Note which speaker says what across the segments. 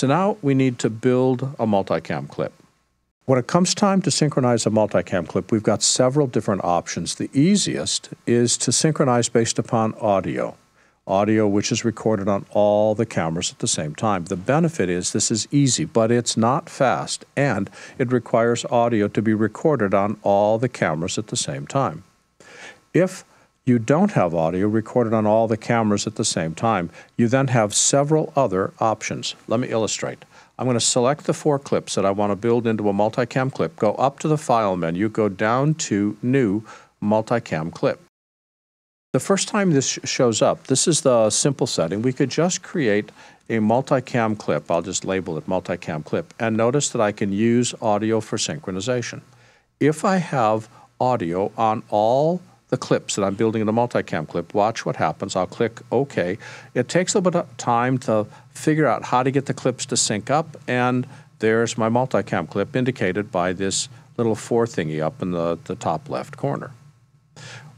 Speaker 1: So now we need to build a multicam clip. When it comes time to synchronize a multicam clip, we've got several different options. The easiest is to synchronize based upon audio. Audio which is recorded on all the cameras at the same time. The benefit is this is easy, but it's not fast, and it requires audio to be recorded on all the cameras at the same time. If you don't have audio recorded on all the cameras at the same time, you then have several other options. Let me illustrate. I'm going to select the four clips that I want to build into a multicam clip, go up to the File menu, go down to New Multicam Clip. The first time this shows up, this is the simple setting. We could just create a multicam clip. I'll just label it multicam clip. And notice that I can use audio for synchronization. If I have audio on all the clips that I'm building in a multicam clip, watch what happens. I'll click OK. It takes a little bit of time to figure out how to get the clips to sync up, and there's my multicam clip indicated by this little four thingy up in the, the top left corner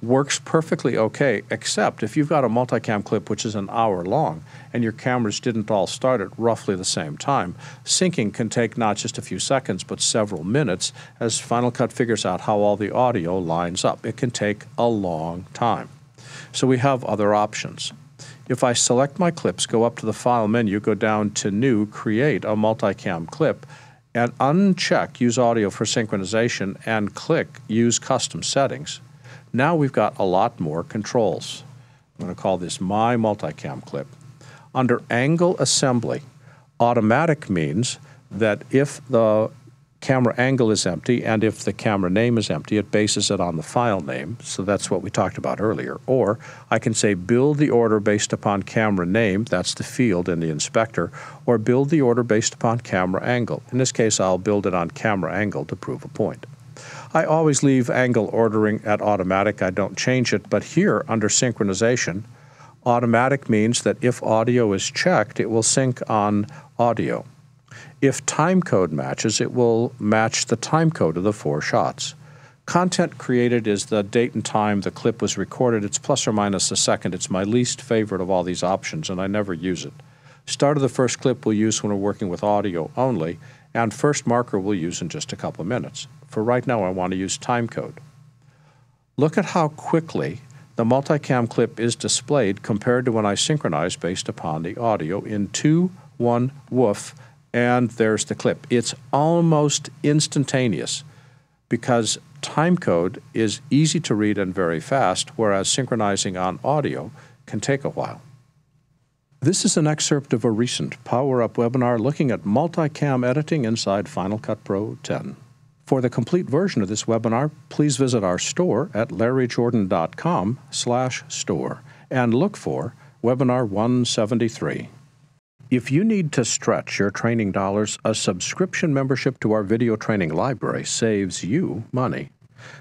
Speaker 1: works perfectly okay, except if you've got a multicam clip which is an hour long and your cameras didn't all start at roughly the same time, syncing can take not just a few seconds but several minutes as Final Cut figures out how all the audio lines up. It can take a long time. So we have other options. If I select my clips, go up to the File menu, go down to New, Create a Multicam Clip, and uncheck Use Audio for Synchronization and click Use Custom Settings, now we've got a lot more controls. I'm going to call this My Multicam Clip. Under Angle Assembly, automatic means that if the camera angle is empty and if the camera name is empty, it bases it on the file name. So that's what we talked about earlier. Or I can say build the order based upon camera name, that's the field in the inspector, or build the order based upon camera angle. In this case, I'll build it on camera angle to prove a point. I always leave angle ordering at automatic. I don't change it. But here, under synchronization, automatic means that if audio is checked, it will sync on audio. If time code matches, it will match the time code of the four shots. Content created is the date and time the clip was recorded. It's plus or minus a second. It's my least favorite of all these options, and I never use it. Start of the first clip we'll use when we're working with audio only, and first marker we'll use in just a couple of minutes. For right now, I want to use timecode. Look at how quickly the multicam clip is displayed compared to when I synchronize based upon the audio in 2, 1, woof, and there's the clip. It's almost instantaneous because timecode is easy to read and very fast, whereas synchronizing on audio can take a while. This is an excerpt of a recent Power Up webinar looking at multicam editing inside Final Cut Pro 10. For the complete version of this webinar, please visit our store at larryjordan.com slash store and look for Webinar 173. If you need to stretch your training dollars, a subscription membership to our video training library saves you money.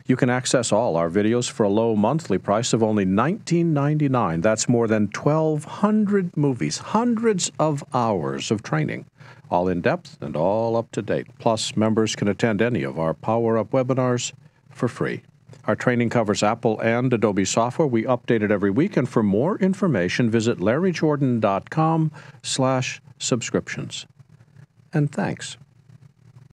Speaker 1: You can access all our videos for a low monthly price of only $19.99. That's more than 1,200 movies, hundreds of hours of training, all in depth and all up to date. Plus, members can attend any of our Power Up webinars for free. Our training covers Apple and Adobe software. We update it every week, and for more information, visit larryjordan.com slash subscriptions. And thanks.